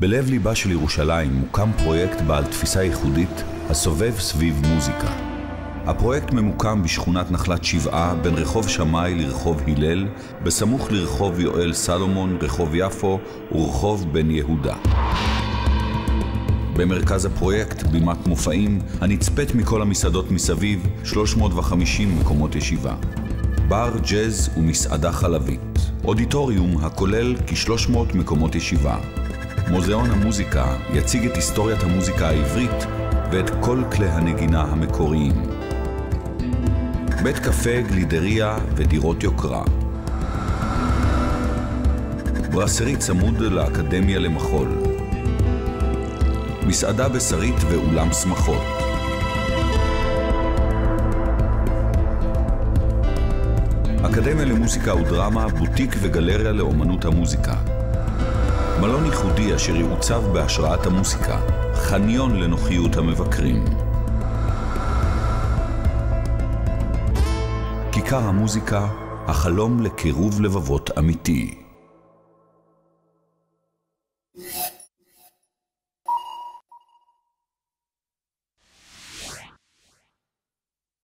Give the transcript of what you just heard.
בלב ליבה של ירושלים מוקם פרויקט בעל תפיסה ייחודית הסובב סביב מוזיקה. הפרויקט ממוקם בשכונת נחלת שבעה בין רחוב שמאי לרחוב הלל, בסמוך לרחוב יואל סלומון, רחוב יפו ורחוב בן יהודה. במרכז הפרויקט בימת מופעים הנצפית מכל המסעדות מסביב 350 מקומות ישיבה. בר, ג'אז ומסעדה חלבית. אודיטוריום הכולל כ-300 מקומות ישיבה. מוזיאון המוזיקה יציג את היסטוריית המוזיקה העברית ואת כל כלי הנגינה המקוריים. בית קפה, גלידריה ודירות יוקרה. ברסרי צמוד לאקדמיה למחול. מסעדה בשרית ואולם שמחות. אקדמיה למוסיקה ודרמה, בוטיק וגלריה לאומנות המוזיקה. מלון ייחודי אשר יעוצב בהשראת המוסיקה, חניון לנוחיות המבקרים. כיכר המוזיקה, החלום לקירוב לבבות אמיתי.